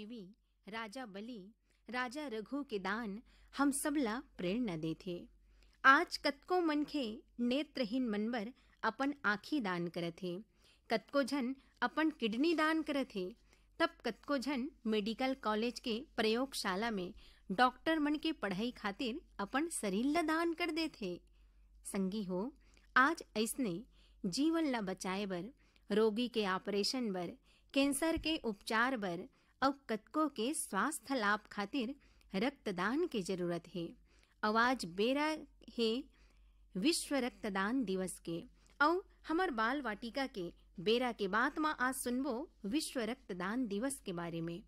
शिवी, राजा बलि, राजा रघु के दान हम सबला प्रेरणा देथे। आज कतको मनखे नेत्रहीन मनबर अपन आँखी दान करथे। कतको झन अपन किडनी दान करथे। तब कतको झन मेडिकल कॉलेज के प्रयोगशाला में डॉक्टर मन के पढ़ाई खातिर अपन शरीर ला दान कर देथे। संगी हो, आज ऐसने जीवन ला बचाए बर, रोगी के ऑपरेशन बर, कैंसर के उपचार बर और कतको के स्वास्थ्य लाभ खातिर रक्तदान की ज़रूरत है। आवाज़ बेरा है विश्व रक्तदान दिवस के। और हमार बाल वाटिका के बेरा के बात में आज सुनबो विश्व रक्तदान दिवस के बारे में।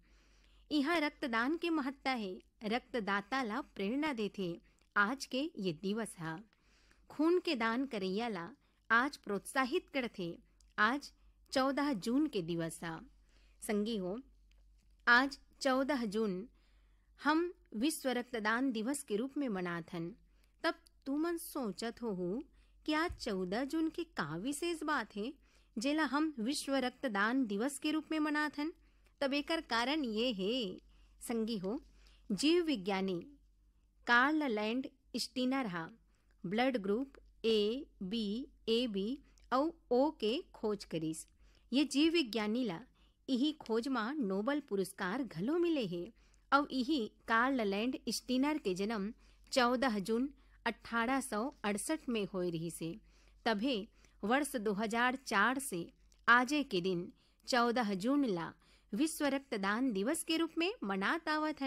यहाँ रक्तदान के महत्ता है। रक्तदाता ला प्रेरणा देथे आज के ये दिवस है। खून के दान करैया ला आज प्रोत्साहित करथे। आज चौदह जून के दिवस है। संगी हो आज चौदह जून, हम विश्व रक्तदान दिवस के रूप में मनाथन। तब तू मन सोचत हो कि आज चौदह जून की का विशेष बात है, जेला हम विश्व रक्तदान दिवस के रूप में मनाथन। तब एकर कारण ये है, संगी हो, जीव विज्ञानी कार्ल लैंड स्टीनर हा blood group A, B A, B और ओ के खोज करीस। ये जीव विज्ञानी ला यही खोज में नोबल पुरस्कार घलो मिले है। और यही कार्ल लैंड स्टीनर के जन्म 14 जून अठारह में हो रही से तभे वर्ष 2004 से आजे के दिन 14 जून ला विश्व रक्तदान दिवस के रूप में मनात आवत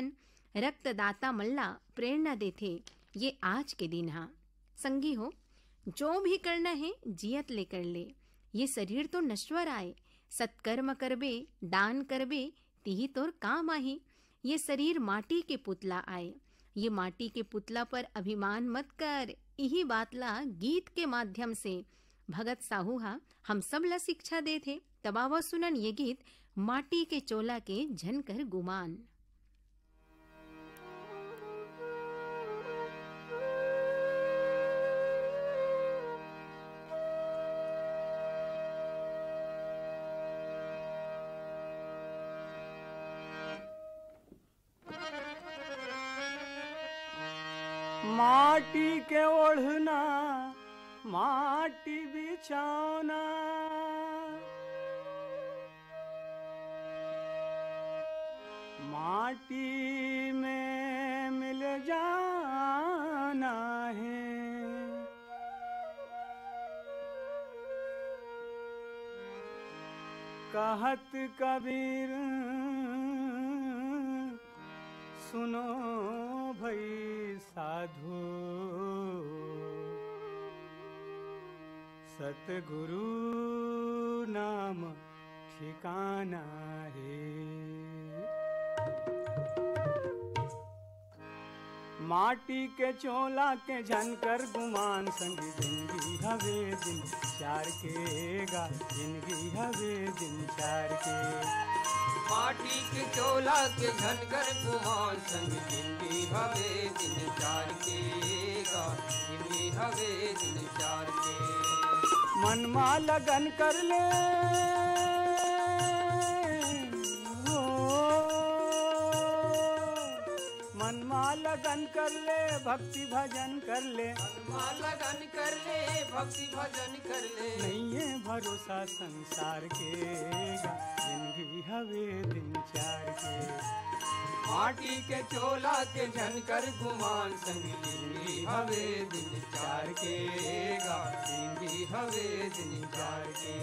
रक्तदाता मल्ला प्रेरणा देथे ये आज के दिन हा। संगी हो, जो भी करना है जियत ले कर ले। ये शरीर तो नश्वर आए सत्कर्म करबे, दान करबे, तिही तोर काम आही. ये शरीर माटी के पुतला आए. ये माटी के पुतला पर अभिमान मत कर. यही बातला गीत के माध्यम से. भगत साहू हा हम सब ला शिक्षा दे थे तबावा सुनन ये गीत माटी के चोला के झनकर गुमान. के ओढ़ना माटी बिछौना। माटी में मिल जाना है। कहत कबीर सुनो। भई साधु। सतगुरु नाम ठिकाना है। माटी के चोला के झनकर गुमान संग ज़िंदगी हवे दिन चार के गा, ज़िंदगी हवे दिन चार के। माटी के चोला के घनकर कुमार संग जिंदी हवे दिन चार के गा जिंदी हवे दिन चार के। मन मा लगन कर ले। मन मा लगन कर ले भक्ति भजन कर ले। माँ लगन कर ले भक्ति भजन कर ले। नहीं है भरोसा संसार के ज़िंदगी हवे दिन चार के। माटी के चोला के झनकर गुमान संग ज़िंदगी हवे दिन चार के गा ज़िंदगी हवे दिन चार के।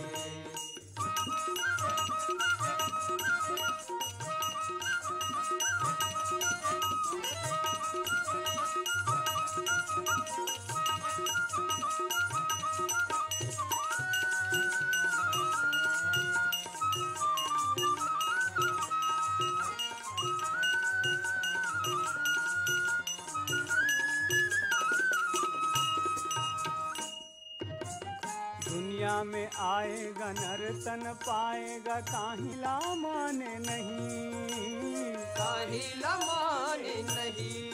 दुनिया में आएगा नर्तन पाएगा काहिला माने नहीं। काहिला माने नहीं।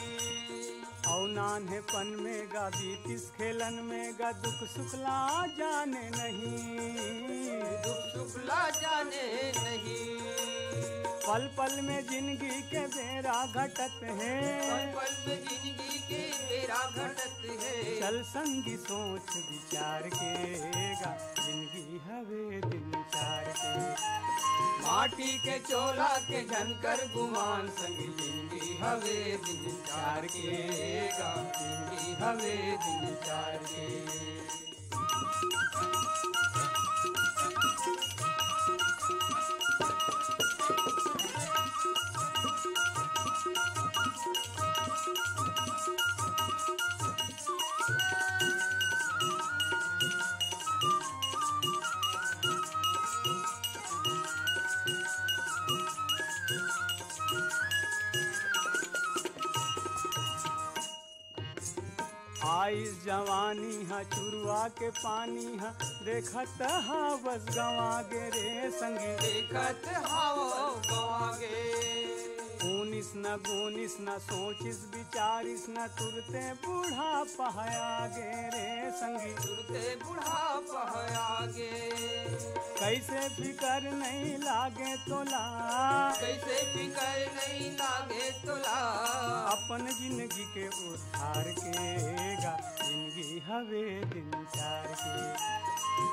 और नान्हेपन में गा बीतिस खेलन में गा दुख सुखला जाने नहीं। दुख सुखला जाने नहीं। पल पल में ज़िंदगी के बेरा घटत पल है। पल में ज़िंदगी के बेरा घटत है। चल संगी सोच विचार के गा ज़िंदगी हवे दिन चार के। माटी के चोला के झनकर गुमान संग ज़िंदगी हवे दिन चार के गा ज़िंदगी हवे दिन चार के। जवानी हा चुरुआ के पानी हा। देखत हा बस गवा गे रे संगी। देखत हाव गवागे उनिस न गुनिस न सोचिस विचारिस न तुरते बूढ़ा पहया गे रे संगी। तुरते बुढ़ा पहयागे कैसे फिकर नहीं लागे तोला? कैसे फिकर नहीं लागे तोला? अपन ज़िंदगी के उधार के गा ज़िंदगी हवे दिन चार के।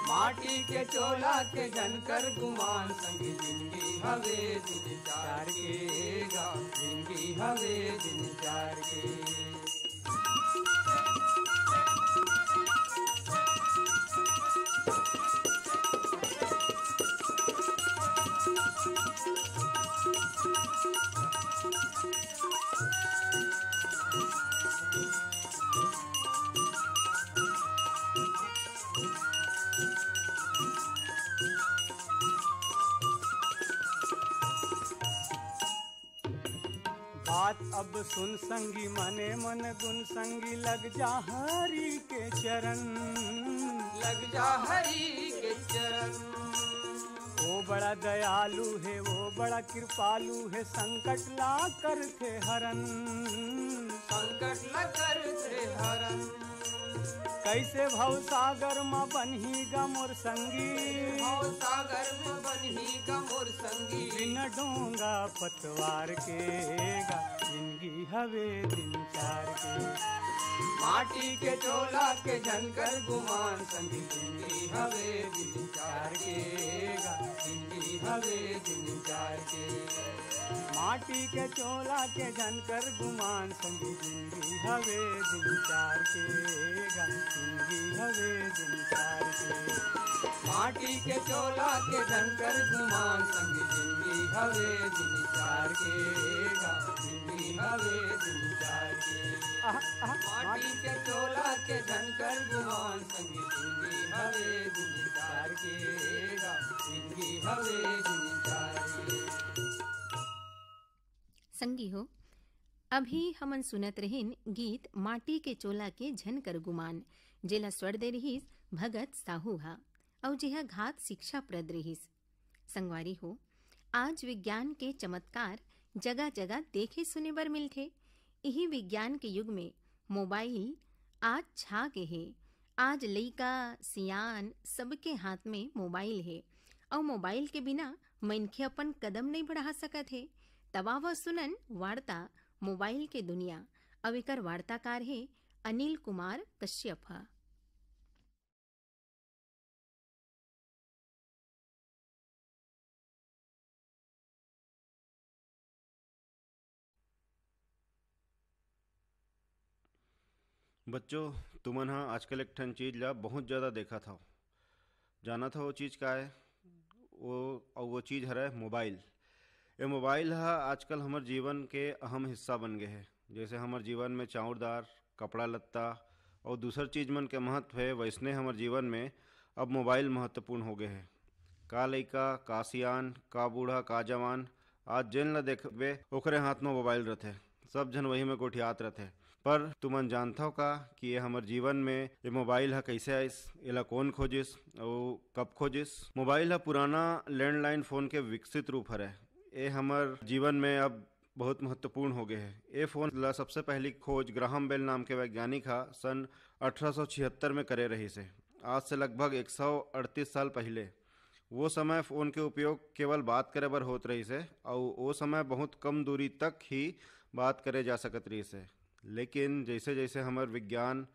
माटी के चोला के जनकर गुमान संग ज़िंदगी हवे दिन चार के गा ज़िंदगी हवे दिन चार के। अब सुन संगी मने मन गुन संगी लग जा हरि के चरण। लग जा हरि के चरण। वो बड़ा दयालु है वो बड़ा कृपालु है संकट ला कर थे हरन संकट ला कर थे हरन कैसे भव सागर में बनही गा मोर संगी? भाव सागर में बनी गमोर संगी। बिन डोंगा पतवार के गा ज़िंदगी हवे दिन चार के। माटी के चोला के झनकर गुमान संगी ज़िंदगी हवे दिन चार के गा ज़िंदगी हवे दिन चार के। माटी के चोला के जनकर गुमान संगी ज़िंदगी हवे दिन चार के गा। ज़िंदगी हवे दिन के। माटी के चोला के गुमान संग ज़िंदगी हवे दिन के। गा हवे दिन के। माटी के चोला के गुमान संग ज़िंदगी हवे दिन के। गा हवे दिन के। संगी हो अभी हमन सुनत रहिन गीत माटी के चोला के झनकर गुमान। जेला स्वर दे रहीस, भगत साहू हा। और जिहा घात शिक्षा प्रद रहीस। संगवारी हो, आज विज्ञान के चमत्कार जगह जगह देखे सुने बर मिलथे। यही विज्ञान के युग में मोबाइल आज छा के है। आज लइका, सियान सबके हाथ में मोबाइल है। और मोबाइल के बिना मनखे अपन कदम नहीं बढ़ा सकत है। तवा वह सुनन वार्ता, मोबाइल के दुनिया। अब एकर वार्ताकार है अनिल कुमार कश्यप बच्चों, तुमन हा आजकल एक ठन चीज़ ला बहुत ज़्यादा देखा था। जाना था वो चीज़ का है, वो, और वो चीज़ हरे मोबाइल। ये मोबाइल हा आजकल हमर जीवन के अहम हिस्सा बन गए है। जैसे हमर जीवन में चाउरदार, कपड़ा लत्ता, और दूसर चीज़ मन के महत्व है वैसने हमर जीवन में अब मोबाइल महत्वपूर्ण हो गए है। का लइका का सियान का बूढ़ा का जवान आज जेन ला देखबे ओकरे हाथ में मोबाइल रहते सब जन वही में गोठियात रहते पर तुमन जानता हो का कि ये हमर जीवन में ये मोबाइल हा कैसे आइस? एला कौन खोजिस? और कब खोजिस? मोबाइल हा पुराना लैंडलाइन फ़ोन के विकसित रूप हरे। ये हमर जीवन में अब बहुत महत्वपूर्ण हो गए है। ये फ़ोन ला सबसे पहली खोज ग्राहम बेल नाम के वैज्ञानिक हा सन 1876 में करे रही से आज से लगभग 138 साल पहले। वो समय फ़ोन के उपयोग केवल बात करे बर होत रही से और वो समय बहुत कम दूरी तक ही बात करे जा सकत रही से लेकिन जैसे जैसे हमारे विज्ञान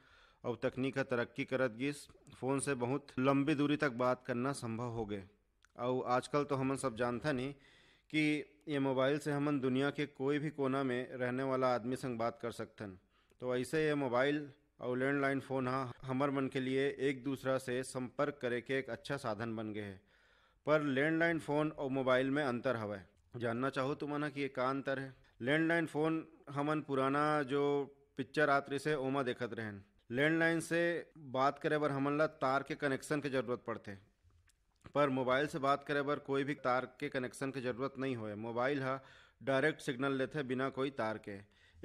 और तकनीक का तरक्की करत गिस फ़ोन से बहुत लंबी दूरी तक बात करना संभव हो गए। और आजकल तो हमन सब जानता नहीं कि ये मोबाइल से हमन दुनिया के कोई भी कोना में रहने वाला आदमी संग बात कर सकतन तो ऐसे ये मोबाइल और लैंडलाइन फ़ोन हाँ हमर मन के लिए एक दूसरा से संपर्क करे के एक अच्छा साधन बन गए है। पर लैंडलाइन फ़ोन और मोबाइल में अंतर हवय जानना चाहो तुमन कि ये का अंतर है? लैंडलाइन फ़ोन हमन पुराना जो पिक्चर आत रही से ओमा देखत रहन। लैंडलाइन से बात करे बर हमन ला तार के कनेक्शन के ज़रूरत पड़ते पर मोबाइल से बात करे बर कोई भी तार के कनेक्शन की ज़रूरत नहीं होए। मोबाइल हा डायरेक्ट सिग्नल लेते बिना कोई तार के।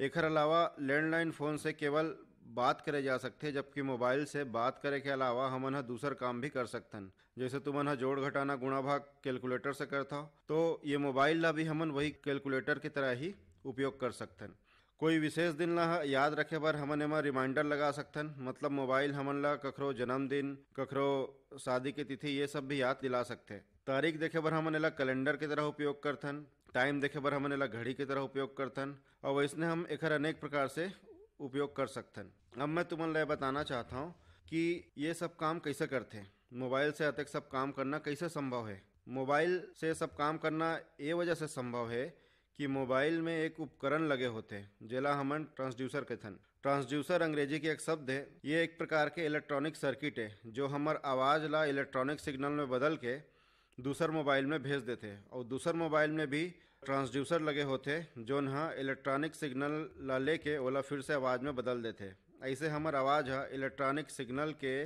एकर अलावा लैंडलाइन फ़ोन से केवल बात करे जा सकते जबकि मोबाइल से बात करे के अलावा हमन ह दूसर काम भी कर सकतन जैसे तुमन ह जोड़ घटाना गुणा भाग कैलकुलेटर से करता तो ये मोबाइल ला भी हमन वही कैलकुलेटर की तरह ही उपयोग कर सकतन कोई विशेष दिन ला याद रखे बर हमन एमा रिमाइंडर लगा सकथन मतलब मोबाइल हमन ला कखरो जन्मदिन, कखरो शादी के तिथि, ये सब भी याद दिला सकते तारीख देखे बर हमन एला कैलेंडर की तरह उपयोग करथन, टाइम देखे बर हमन एला घड़ी की तरह उपयोग करथन, और वैसने हम एकर अनेक प्रकार से उपयोग कर सकथन। अब मैं तुमन ला बताना चाहता हूँ कि ये सब काम कैसे करते मोबाइल से अतक सब काम करना कैसे संभव है? मोबाइल से सब काम करना ये वजह से संभव है कि मोबाइल में एक उपकरण लगे होते हैं जेला हमन ट्रांसड्यूसर कहथन ट्रांसड्यूसर अंग्रेज़ी के एक शब्द है। ये एक प्रकार के इलेक्ट्रॉनिक सर्किट है, जो हमार आवाज़ ला इलेक्ट्रॉनिक सिग्नल में बदल के दूसर मोबाइल में भेज देते और दूसर मोबाइल में भी ट्रांसड्यूसर लगे होते जोन हा इलेक्ट्रॉनिक सिग्नल ला लेके ओला फिर से आवाज़ में बदल देते ऐसे हमार आवाज़ हा इलेक्ट्रॉनिक सिग्नल के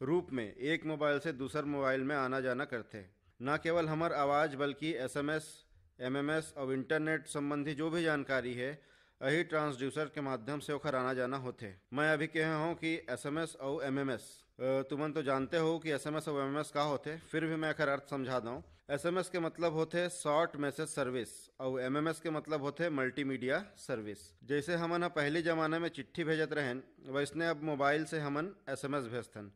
रूप में एक मोबाइल से दूसर मोबाइल में आना जाना करते न केवल हमार आवाज़, बल्कि एसएमएस एमएमएस और इंटरनेट संबंधी जो भी जानकारी है यही ट्रांसड्यूसर के माध्यम से ओखर आना जाना होते मैं अभी कह हूँ कि एसएमएस और एमएमएस तुमन तो जानते हो कि एसएमएस और एमएमएस का होते फिर भी मैं अखर अर्थ समझा दूँ। एसएमएस के मतलब होते शॉर्ट मैसेज सर्विस और एमएमएस के मतलब होते मल्टीमीडिया सर्विस जैसे हमन पहले जमाने में चिट्ठी भेजत रहन, वैसने अब मोबाइल से हमन एस एम एसएमएस भेजतन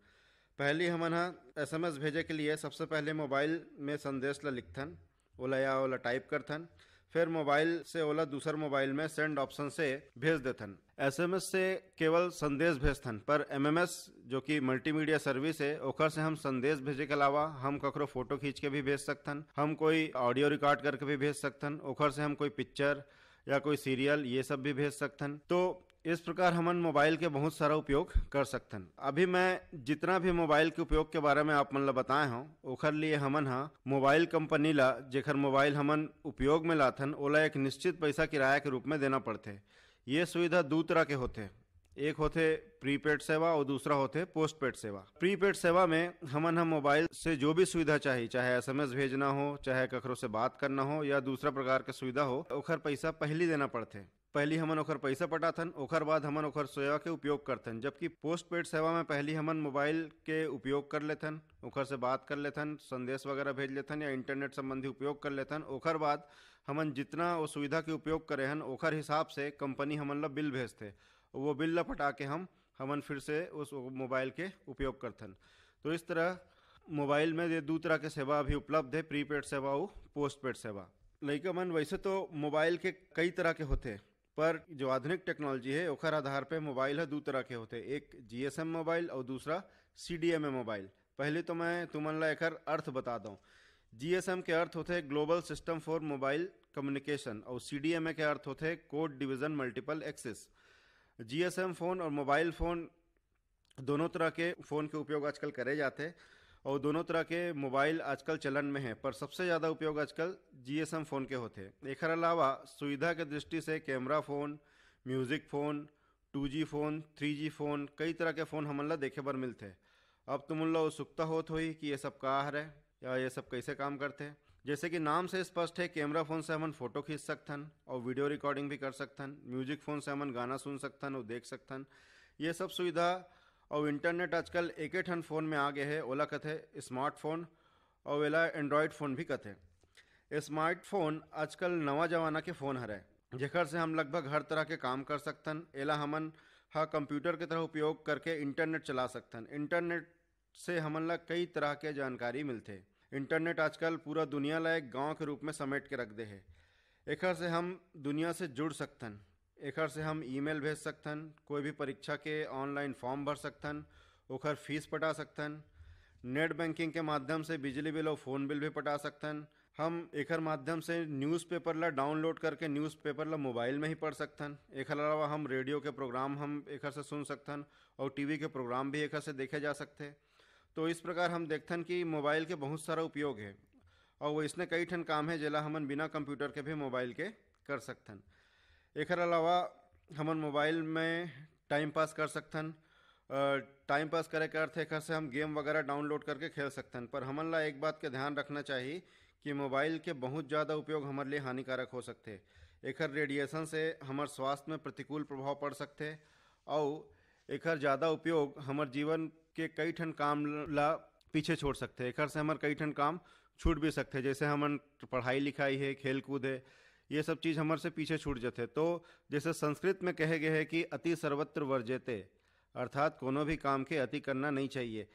पहली हमन एस एम एस भेजे के लिए सबसे पहले मोबाइल में संदेश ला लिखथन। ओला या ओला टाइप करथन, फिर मोबाइल से ओला दूसर मोबाइल में सेंड ऑप्शन से भेज देथन। एसएमएस से केवल संदेश भेजथन, पर एमएमएस जो कि मल्टीमीडिया सर्विस है, ओकर से हम संदेश भेजे के अलावा हम ककरो फ़ोटो खींच के भी भेज सकथन, हम कोई ऑडियो रिकॉर्ड करके भी भेज सकथन, ओकर से हम कोई पिक्चर या कोई सीरियल ये सब भी भेज सकथन। तो इस प्रकार हमन मोबाइल के बहुत सारा उपयोग कर सकथन। अभी मैं जितना भी मोबाइल के उपयोग के बारे में आप मन बताए हूँ, ओखर लिए हमन हा मोबाइल कंपनी ला, जेखर मोबाइल हमन उपयोग में लाथन, ओला एक निश्चित पैसा किराया के रूप में देना पड़ते ये सुविधा दो तरह के होते एक होते प्रीपेड सेवा और दूसरा होते पोस्ट पेड सेवा। प्रीपेड सेवा में हमन हम मोबाइल से जो भी सुविधा चाहिए चाहे एसएमएस भेजना हो, चाहे कखरो से बात करना हो या दूसरा प्रकार के सुविधा हो, ओखर पैसा पहली देना पड़ते पहली हमन ओखर पैसा पटाथन, ओखर बाद हमन ओखर सेवा के उपयोग करथन, जबकि पोस्ट पेड सेवा में पहली हमन मोबाइल के उपयोग कर लेथन, ओखर से बात कर लेथन, संदेश वगैरह भेज लेथन या इंटरनेट संबंधी उपयोग कर लेथन, ओखर बाद हमन जितना वो सुविधा के उपयोग करे हन ओखर हिसाब से कंपनी हमन ला बिल भेजते वो बिल ला पटा के हम हमन फिर से उस मोबाइल के उपयोग करथन। तो इस तरह मोबाइल में ये दो तरह के सेवा अभी उपलब्ध है, प्रीपेड सेवा और पोस्ट पेड सेवा। लइका मन, वैसे तो मोबाइल के कई तरह के होते पर जो आधुनिक टेक्नोलॉजी है, ओखर आधार पे मोबाइल है दो तरह के होते एक जीएसएम मोबाइल और दूसरा सीडीएमए मोबाइल। पहले तो मैं तुमन ला एकर अर्थ बता दूँ जीएसएम के अर्थ होते global system for mobile communication और सीडीएमए के अर्थ होते code division multiple access GSM phone और मोबाइल फ़ोन दोनों तरह के फ़ोन के उपयोग आजकल करे जाते और दोनों तरह के मोबाइल आजकल चलन में हैं, पर सबसे ज़्यादा उपयोग आजकल जीएसएम फ़ोन के होते हैं। एक अलावा सुविधा के दृष्टि से camera phone music phone two G phone three G phone कई तरह के फ़ोन हमन ला देखे बर मिलते अब तुम ला उत्सुकता होत हुई कि ये सब का है या ये सब कैसे काम करते जैसे कि नाम से स्पष्ट है, कैमरा फ़ोन से हमन फ़ोटो खींच सकथन और वीडियो रिकॉर्डिंग भी कर सकथन म्यूज़िक फ़ोन से हमन गाना सुन सकथन और देख सकथन। ये सब सुविधा और इंटरनेट आजकल एक ही ठन फ़ोन में आ गए है, ओला कथे स्मार्टफ़ोन और वेला एंड्रॉयड फ़ोन भी कथे स्मार्टफ़ोन आजकल नवा जमाना के फ़ोन हरे जेकर से हम लगभग हर तरह के काम कर सकथन। एला हमन हा कंप्यूटर के तरह उपयोग करके इंटरनेट चला सकथन। इंटरनेट से हमन ला कई तरह के जानकारी मिलते इंटरनेट आजकल पूरा दुनिया ला एक गाँव के रूप में समेट के रख दे है। एकर से हम दुनिया से जुड़ सकतन एकर से हम ईमेल भेज सकतन कोई भी परीक्षा के ऑनलाइन फॉर्म भर सकतन ओकर फ़ीस पटा सकतन नेट बैंकिंग के माध्यम से बिजली बिल और फ़ोन बिल भी पटा सकतन हम एकर माध्यम से न्यूज़पेपर ला डाउनलोड करके न्यूज़पेपर ला मोबाइल में ही पढ़ सकतन एकर अलावा हम रेडियो के प्रोग्राम हम एकर से सुन सकतन और टीवी के प्रोग्राम भी एकर से देखे जा सकते तो इस प्रकार हम देखतन कि मोबाइल के बहुत सारा उपयोग है। और वो इसने कई ठन काम है जेला हमन बिना कंप्यूटर के भी मोबाइल के कर सकथन। एकर अलावा हमन मोबाइल में टाइम पास कर सकथन। टाइम पास करे के अर्थ एकर से हम गेम वगैरह डाउनलोड करके खेल सकथन। पर हमन ला एक बात के ध्यान रखना चाहिए कि मोबाइल के बहुत ज़्यादा उपयोग हमारे लिए हानिकारक हो सकते एकर रेडिएशन से हमार स्वास्थ्य में प्रतिकूल प्रभाव पड़ सकते और एकर ज़्यादा उपयोग हमारे जीवन के कई ठन काम ला पीछे छोड़ सकते हैं। एकर से हमार कई ठन काम छूट भी सकते जैसे हमन पढ़ाई लिखाई है खेल कूद है, ये सब चीज़ हमारे से पीछे छूट जाते तो जैसे संस्कृत में कहे गए है कि अति सर्वत्र वर्जेते अर्थात कोनो भी काम के अति करना नहीं चाहिए।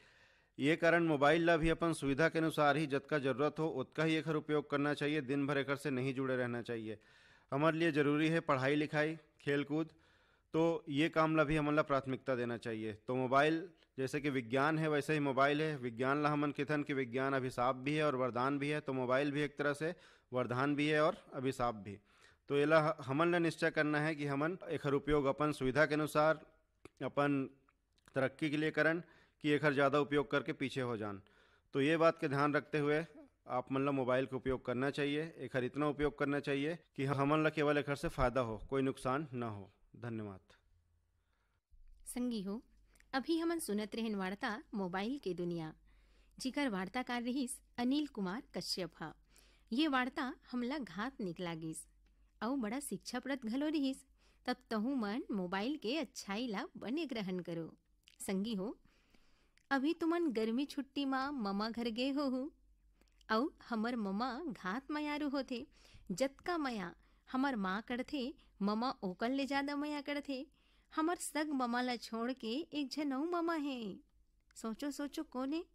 ये कारण मोबाइल ला भी अपन सुविधा के अनुसार ही जतका ज़रूरत हो उतका ही एकर उपयोग करना चाहिए। दिन भर एकर से नहीं जुड़े रहना चाहिए। हमारे लिए ज़रूरी है पढ़ाई लिखाई खेल कूद तो ये काम ला भी हमन ला प्राथमिकता देना चाहिए। तो मोबाइल जैसे कि विज्ञान है, वैसे ही मोबाइल है। विज्ञान ला हमन किथन कि विज्ञान अभिशाप भी है और वरदान भी है तो मोबाइल भी एक तरह से वरदान भी है और अभिशाप भी। तो ये हमन ला निश्चय करना है कि हमन एकर उपयोग अपन सुविधा के अनुसार, अपन तरक्की के लिए करन कि एकर ज़्यादा उपयोग करके पीछे हो जान। तो ये बात के ध्यान रखते हुए आप मन मोबाइल का उपयोग करना चाहिए। एकर इतना उपयोग करना चाहिए कि हमन ला केवल एकर से फ़ायदा हो, कोई नुकसान ना हो। धन्यवाद। संगी हो। अभी हमन सुनत रहन वार्ता मोबाइल के दुनिया। जिकर वार्ताकार रहीस अनिल कुमार कश्यप हा। ये वार्ता हमला घात निकला गिस। अउ बड़ा शिक्षाप्रद घलो रहीस। तब तहु मन मोबाइल के अच्छाई ला बने ग्रहण करो। संगी हो, अभी तुमन गर्मी छुट्टी मा ममा घर गए हो। अउ हमर ममा घात मयारू होथे। जतका मया हमर माँ करथे, ममा ओकर ले ज़्यादा मया करथे। हमर सग ममा ला छोड़ के एक झन अऊ ममा है। सोचो सोचो, कौन है?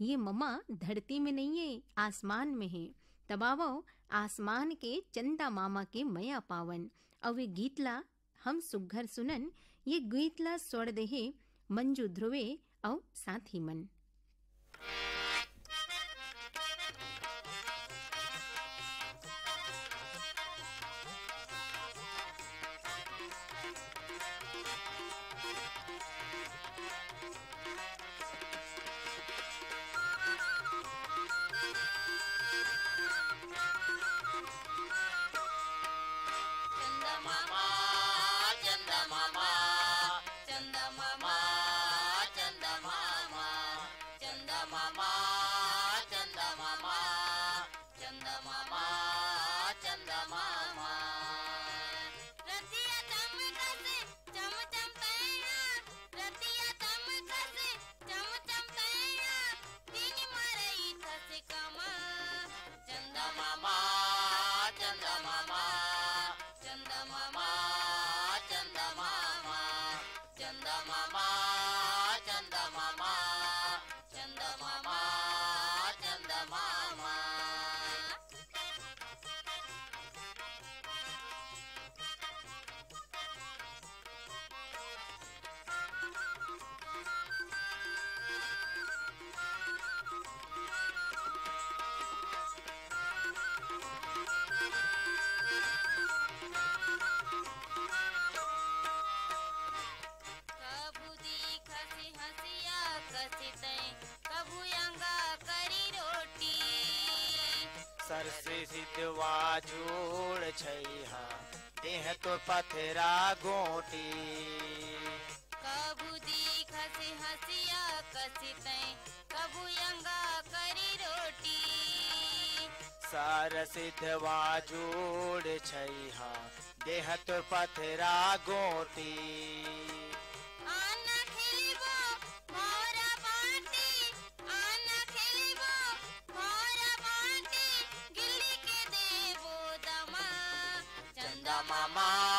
ये ममा धरती में नहीं है, आसमान में है। तबावो आसमान के चंदा मामा के मया पावन। ये गीतला, हम सुघर सुनन, ये गीतला स्वर देहे मंजू ध्रुवे और साथी मन। सर से सिद्धवा जोड़ छैहा देह तो पथरा गोटी. कबू दिखसी हसिया कसितै कबू यंगा करी रोटी. सर सिद्धवा जोड़ छैहा देह तो पथरा गोटी Namah.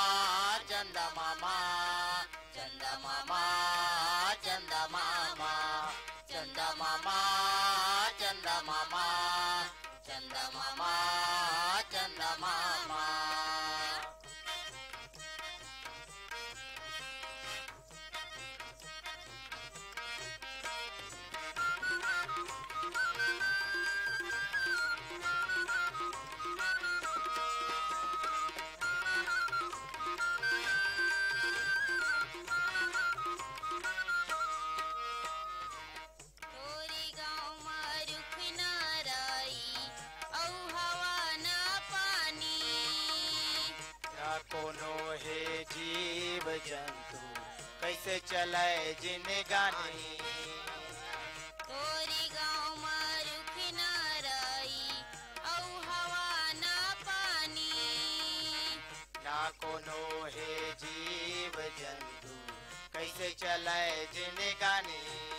कैसे चले जिन गानी। तोरी गाँव में रुख न रही औ हवा न पानी। ना कोनो है जीव जंतु कैसे चले जिन गानी।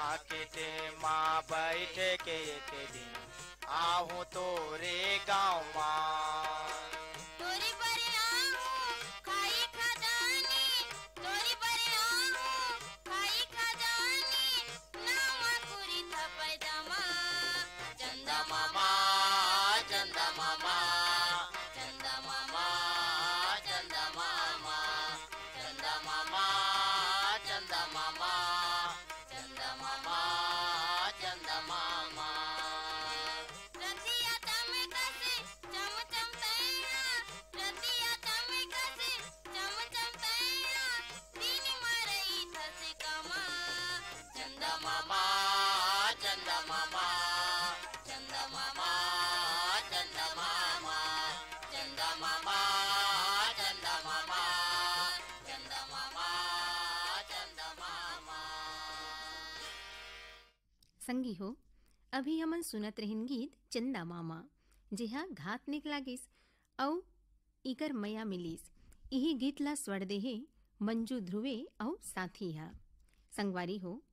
राकेट माँ बैठ के एक दिन आहू तो रे गाँव माँ। संगी हो। अभी हमन सुनत रहिन गीत, चंदा मामा। जिहा घात निकला गिस औ इकर मया मिलिस। इही गीत ला स्वर देहे मंजू ध्रुवे औ साथी हा। संगवारी हो,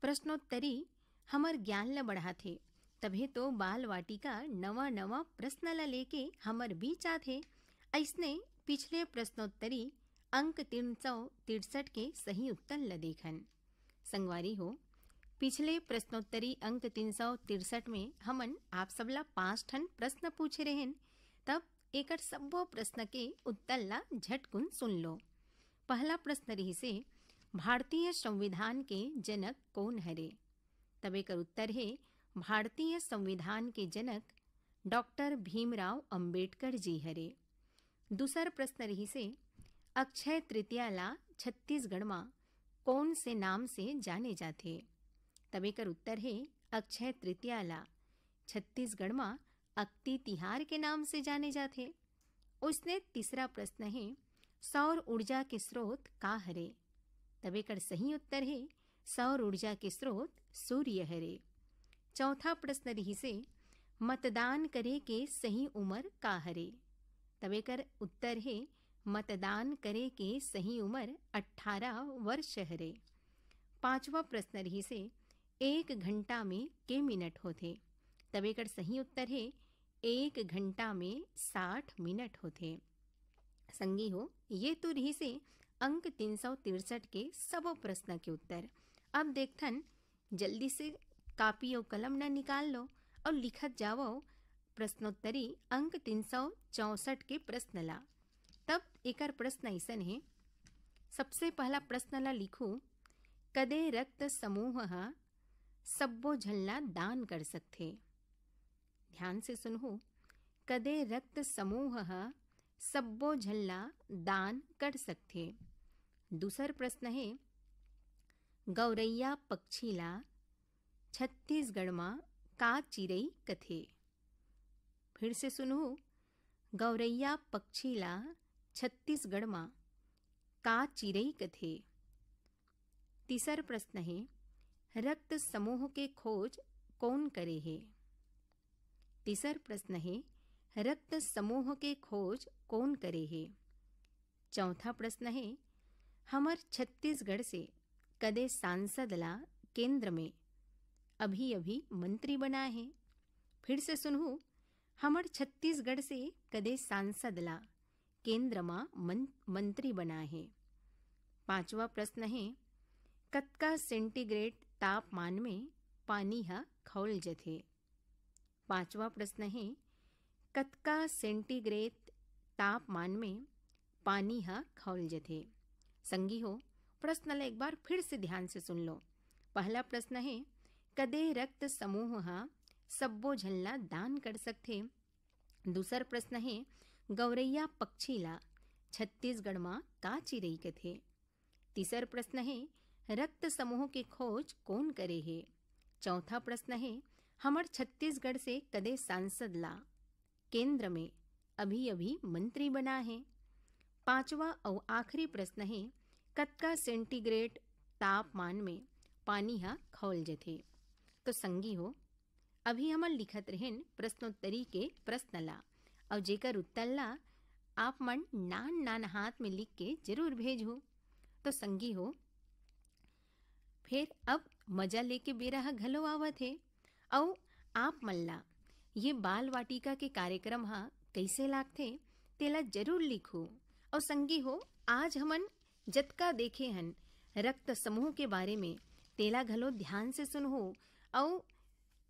प्रश्नोत्तरी हमर ज्ञान ल बढ़ाथे, तभे तो बाल वाटिका नवा नवा प्रश्न ला लेके हमर बीच आथे ऐसने पिछले प्रश्नोत्तरी अंक तीन सौ तिरसठ के सही उत्तर ल देखन। संगवारी हो पिछले प्रश्नोत्तरी अंक तीन सौ तिरसठ में हमन आप सबला पाँच ठन प्रश्न पूछे रहेन, तब एक सब्बो प्रश्न के उत्तर ला झटकुन सुन लो। पहला प्रश्न रही से भारतीय संविधान के जनक कौन हरे तब एक उत्तर है, भारतीय संविधान के जनक डॉक्टर भीमराव अंबेडकर जी हरे दूसर प्रश्न रही से अक्षय तृतीया ला छत्तीसगढ़ में कौन से नाम से जाने जाते तब एकर उत्तर है, अक्षय तृतीया ला छत्तीसगढ़ में अक्ति तिहार के नाम से जाने जाते। उसने तीसरा प्रश्न है, सौर ऊर्जा के स्रोत का हरे? तब एकर सही उत्तर है, सौर ऊर्जा के स्रोत सूर्य हरे। चौथा प्रश्न रही से, मतदान करे के सही उम्र का हरे? तब एकर उत्तर है, मतदान करे के सही उम्र 18 वर्ष हरे। पांचवा प्रश्न रही से एक घंटा में के मिनट होते। तब एक सही उत्तर है, एक घंटा में साठ मिनट होते। संगी हो, ये तो रही से अंक तीन सौ तिरसठ के सब प्रश्न के उत्तर। अब देखथन, जल्दी से कापी और कलम न निकाल लो और लिखत जाओ प्रश्नोत्तरी अंक तीन सौ चौसठ के प्रश्न ला। तब एक प्रश्न ऐसा है, सबसे पहला प्रश्न ला लिखू, कदे रक्त समूह ह सब्बो झल्ला दान कर सकथे। ध्यान से सुनहु, कदे रक्त समूह सब्बो झल्ला दान कर सकते दूसर प्रश्न है, गौरैया पक्षीला छत्तीसगढ़ में का चिरई कथे? फिर से सुनो गौरैया पक्षीला छत्तीसगढ़ में का चिरई कथे? तीसर प्रश्न है रक्त समूह के खोज कौन करे है? तीसर प्रश्न है रक्त समूह के खोज कौन करे है? चौथा प्रश्न है हमर छत्तीसगढ़ से कदे सांसद ला केंद्र में अभी अभी मंत्री बना है। फिर से सुनहू हमर छत्तीसगढ़ से कदे सांसद ला केंद्र में मन, मंत्री बना है। पांचवा प्रश्न है कतका सेंटीग्रेड तापमान में पानी हा खौल जथे। पांचवा प्रश्न है, कतका सेंटीग्रेड तापमान में पानी हा खौल जथे? संगी हो, प्रश्न एक बार फिर से ध्यान से सुन लो। पहला प्रश्न है, कदे रक्त समूह हा सब्बो झल्ला दान कर सकते दूसर प्रश्न है, गौरैया पक्षीला छत्तीसगढ़ में का चिरई कथे? तीसर प्रश्न है रक्त समूह के खोज कौन करे है? चौथा प्रश्न है, हमार छत्तीसगढ़ से कदे सांसद ला? केंद्र में अभी अभी मंत्री बना है। पांचवा और आखिरी प्रश्न है, कतका सेंटीग्रेड तापमान में पानी हा खोल जथे? तो संगी हो, अभी हमर लिखत रहन प्रश्नोत्तरी के प्रश्न ला। और जेकर उत्तर ला, आप मन नान नान हाथ में लिख के ज़रूर भेजो। तो संगी हो फिर अब मज़ा लेके बेरा घलो आवत है। और आप मल्ला, ये बाल वाटिका के कार्यक्रम हा कैसे लागथे, तेला ज़रूर लिखो। और संगी हो, आज हमन जतका देखे हन, रक्त समूह के बारे में, तेला घलो ध्यान से सुनहो। और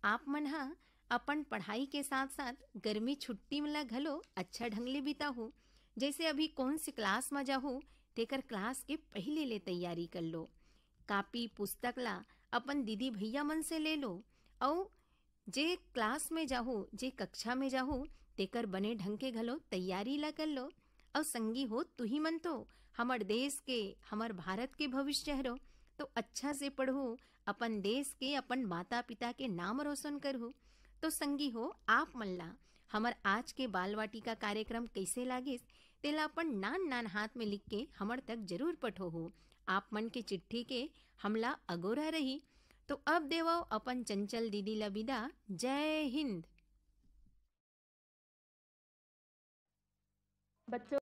आप मन हा अपन पढ़ाई के साथ साथ गर्मी छुट्टी में घलो अच्छा ढंग ले बिताहो। जैसे अभी कौन सी क्लास में जाहो, तेकर क्लास के पहले ले तैयारी कर लो। कापी पुस्तक ला अपन दीदी भैया मन से ले लो। और जे क्लास में जाहो, जे कक्षा में जाहो, तेकर बने ढंग के घलो तैयारी ला कर लो। और संगी हो तू ही मन तो हमर देश के, हमर भारत के भविष्य हरो। तो अच्छा से पढ़ो अपन देश के, अपन माता पिता के नाम रोशन करहो। तो संगी हो, आप मल्ला हमर आज के बाल वाटिका कार्यक्रम कैसे लागिस, तेला अपन नान नान हाथ में लिख के हमर तक ज़रूर पठो हो आप मन की चिट्ठी के हमला अगोरा रही। तो अब देवो, अपन चंचल दीदी लबिदा जय हिंद। बच्चों